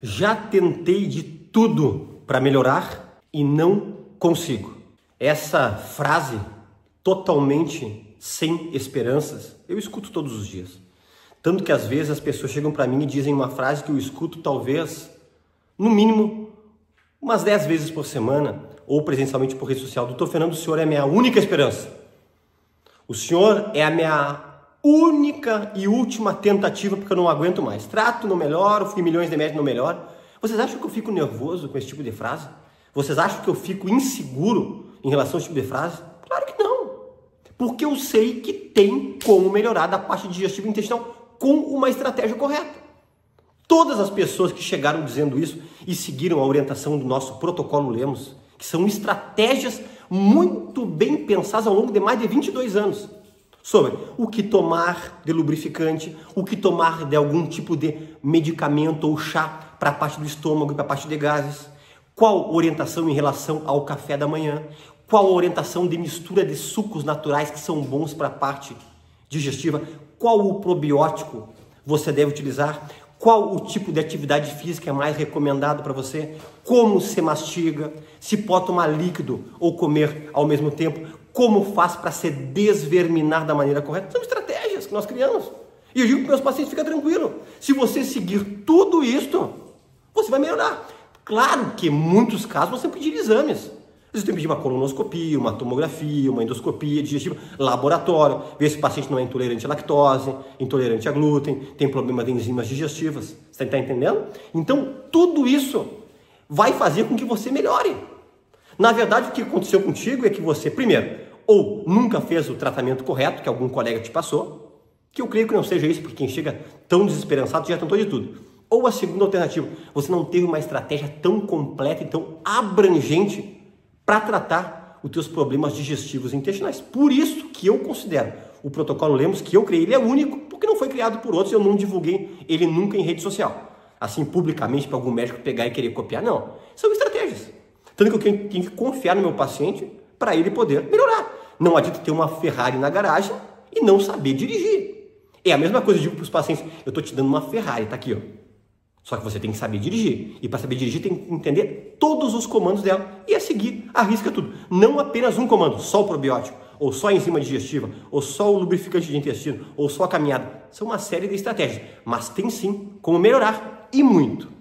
Já tentei de tudo para melhorar e não consigo. Essa frase totalmente sem esperanças, eu escuto todos os dias. Tanto que às vezes as pessoas chegam para mim e dizem uma frase que eu escuto talvez, no mínimo, umas 10 vezes por semana, ou presencialmente por rede social. Doutor Fernando, o senhor é a minha única esperança. O senhor é a minha única e última tentativa porque eu não aguento mais. Trato, não melhoro, fui milhões de médicos, não melhoro. Vocês acham que eu fico nervoso com esse tipo de frase? Vocês acham que eu fico inseguro em relação a esse tipo de frase? Claro que não. Porque eu sei que tem como melhorar da parte digestiva intestinal com uma estratégia correta. Todas as pessoas que chegaram dizendo isso e seguiram a orientação do nosso protocolo Lemos, que são estratégias muito bem pensadas ao longo de mais de 22 anos sobre o que tomar de lubrificante, o que tomar de algum tipo de medicamento ou chá para a parte do estômago e para a parte de gases, qual orientação em relação ao café da manhã, qual orientação de mistura de sucos naturais que são bons para a parte digestiva, qual o probiótico você deve utilizar, qual o tipo de atividade física é mais recomendado para você, como se mastiga, se pode tomar líquido ou comer ao mesmo tempo, como faz para se desverminar da maneira correta. São estratégias que nós criamos. E eu digo para meus pacientes, fica tranquilo. Se você seguir tudo isto, você vai melhorar. Claro que em muitos casos você pedir exames. Você tem que pedir uma colonoscopia, uma tomografia, uma endoscopia digestiva, laboratório, ver se o paciente não é intolerante à lactose, intolerante a glúten, tem problema de enzimas digestivas. Você está entendendo? Então, tudo isso vai fazer com que você melhore. Na verdade, o que aconteceu contigo é que você, primeiro, ou nunca fez o tratamento correto que algum colega te passou, que eu creio que não seja isso, porque quem chega tão desesperançado já tentou de tudo. Ou a segunda alternativa, você não teve uma estratégia tão completa e tão abrangente para tratar os teus problemas digestivos e intestinais. Por isso que eu considero o protocolo Lemos, que eu criei, ele é único, porque não foi criado por outros, eu não divulguei ele nunca em rede social. Assim, publicamente, para algum médico pegar e querer copiar. Não. São estratégias. Tanto que eu tenho que confiar no meu paciente para ele poder melhorar. Não adianta ter uma Ferrari na garagem e não saber dirigir. É a mesma coisa, eu digo para os pacientes, eu estou te dando uma Ferrari, tá aqui, ó. Só que você tem que saber dirigir. E para saber dirigir, tem que entender todos os comandos dela e a seguir, arrisca tudo. Não apenas um comando, só o probiótico, ou só a enzima digestiva, ou só o lubrificante de intestino, ou só a caminhada. São uma série de estratégias, mas tem sim como melhorar e muito.